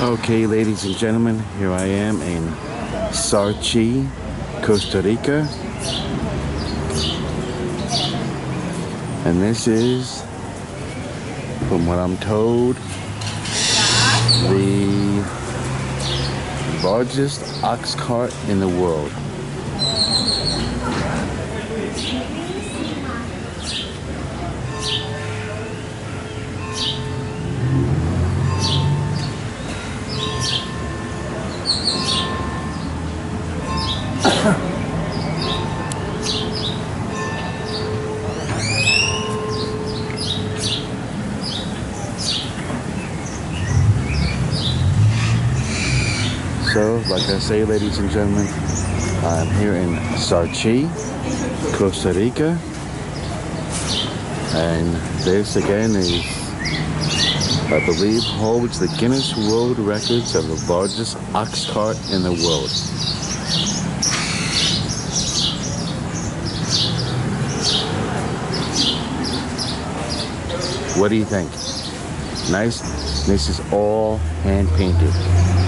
Okay, ladies and gentlemen, here I am in Sarchi, Costa Rica. And this is, from what I'm told, the largest ox cart in the world. So, like I say, ladies and gentlemen, I'm here in Sarchi, Costa Rica. And this again is, I believe, holds the Guinness World Records of the largest ox cart in the world. What do you think? Nice? This is all hand painted.